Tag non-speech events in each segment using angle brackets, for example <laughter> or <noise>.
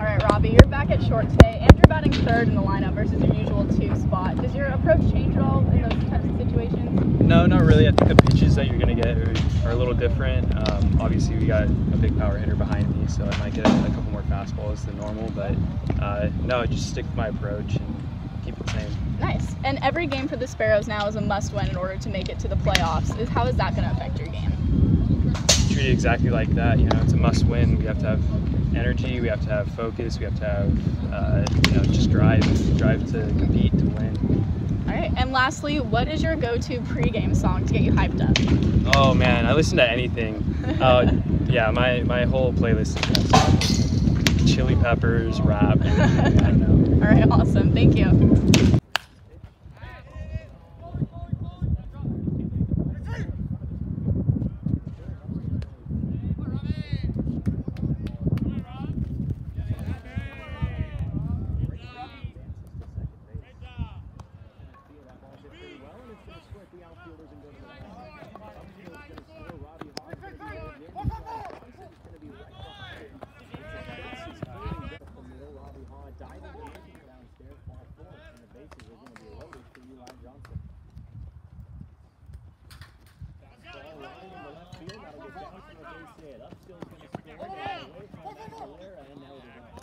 All right, Robbie, you're back at short today, and you're batting third in the lineup versus your usual two spot. Does your approach change at all in those types of situations? No, not really. I think the pitches that you're going to get are, are, a little different. Um, obviously, we got a big power hitter behind me, so I might get a, a couple more fastballs than normal. But uh, no, I just stick with my approach and keep it the same. Nice. And every game for the Sparrows now is a must-win in order to make it to the playoffs. Is how is that going to affect your game? Treat it exactly like that. You know, it's a must-win. We have to have energy. We have to have focus. We have to have, uh, you know, just drive, drive to compete to win. All right. And lastly, what is your go-to pregame song to get you hyped up? Oh man, I listen to anything. <laughs> Uh, yeah, my my whole playlist is Chili Peppers, rap. <laughs> All right. Awesome. Thank you. down from the base hit. Upstill's going to score. Away from Blair, and now the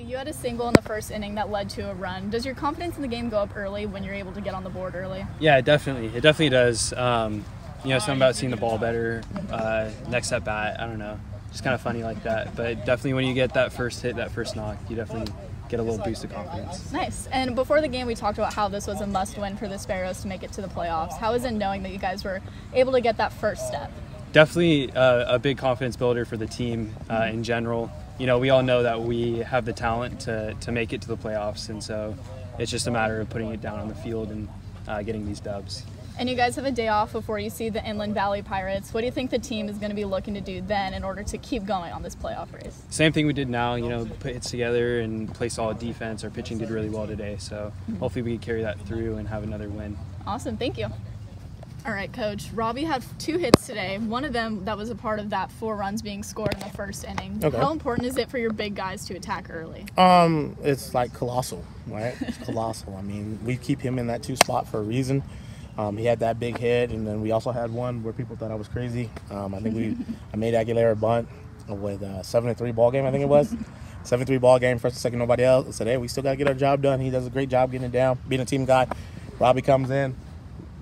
you had a single in the first inning that led to a run. Does your confidence in the game go up early when you're able to get on the board early? Yeah, definitely. It definitely does. Um, you know, something about seeing the ball better. Uh, next at bat, I don't know. Just kind of funny like that. But definitely when you get that first hit, that first knock, you definitely get a little boost of confidence. Nice. And before the game, we talked about how this was a must win for the Sparrows to make it to the playoffs. How is it knowing that you guys were able to get that first step? Definitely uh, a big confidence builder for the team uh, in general you know, we all know that we have the talent to, to make it to the playoffs, and so it's just a matter of putting it down on the field and uh, getting these dubs. And you guys have a day off before you see the Inland Valley Pirates. What do you think the team is going to be looking to do then in order to keep going on this playoff race? Same thing we did now, you know, put hits together and play solid defense. Our pitching did really well today, so hopefully we can carry that through and have another win. Awesome, thank you. All right, coach. Robbie had two hits today. One of them that was a part of that four runs being scored in the first inning. Okay. How important is it for your big guys to attack early? Um, it's like colossal, right? It's colossal. I mean, we keep him in that two spot for a reason. Um, he had that big hit, and then we also had one where people thought I was crazy. Um, I think we <laughs> I made Aguilera bunt with a seven to three ball game. I think it was. Seven three ball game, first and second, nobody else. I said, hey, we still got to get our job done. He does a great job getting it down, being a team guy. Robbie comes in,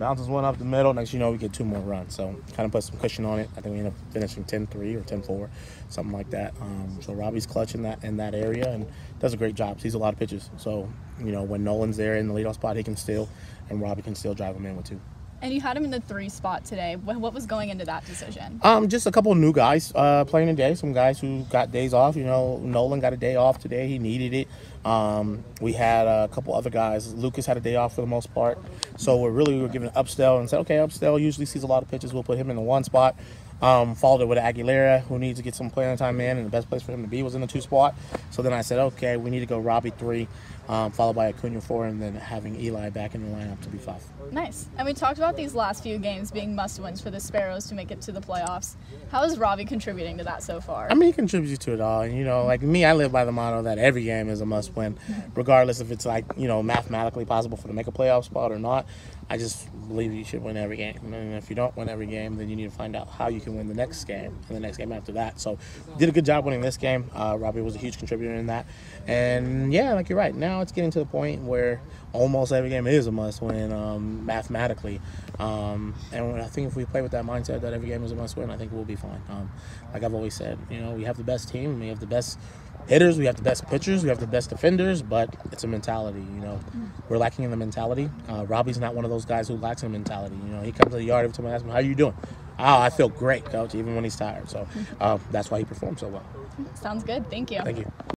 bounces one up the middle. Next you know, we get two more runs. So kind of put some cushion on it. I think we end up finishing 10-3 or 10-4, something like that. Um, so Robbie's clutching that in that area and does a great job. Sees a lot of pitches. So, you know, when Nolan's there in the leadoff spot, he can steal, and Robbie can still drive him in with two. And you had him in the three spot today. What was going into that decision? Um, just a couple new guys uh, playing today. Some guys who got days off. You know, Nolan got a day off today. He needed it. Um, we had a couple other guys. Lucas had a day off for the most part. So we're really we were giving Upstel and said, okay, Upstel usually sees a lot of pitches. We'll put him in the one spot. Um, followed it with Aguilera, who needs to get some playing time in, and the best place for him to be was in the two spot. So then I said, okay, we need to go Robbie three, um, followed by Acuna four, and then having Eli back in the lineup to be five. Nice. And we talked about these last few games being must wins for the Sparrows to make it to the playoffs. How is Robbie contributing to that so far? I mean, he contributes to it all. And, you know, like me, I live by the motto that every game is a must win, regardless if it's like, you know, mathematically possible for to make a playoff spot or not. I just believe you should win every game. And if you don't win every game, then you need to find out how you can win the next game and the next game after that. So, did a good job winning this game. Uh, Robbie was a huge contributor in that. And yeah, like you're right. Now it's getting to the point where almost every game is a must win um, mathematically. Um, and I think if we play with that mindset that every game is a must win, I think we'll be fine. Um, like I've always said, you know, we have the best team, we have the best hitters, we have the best pitchers, we have the best defenders, but it's a mentality. You know, we're lacking in the mentality. Uh, Robbie's not one of those guys who lacks in mentality. You know, he comes to the yard every time I ask him, "How are you doing?" Oh, I feel great, coach, even when he's tired. So uh, that's why he performs so well. Sounds good. Thank you. Thank you.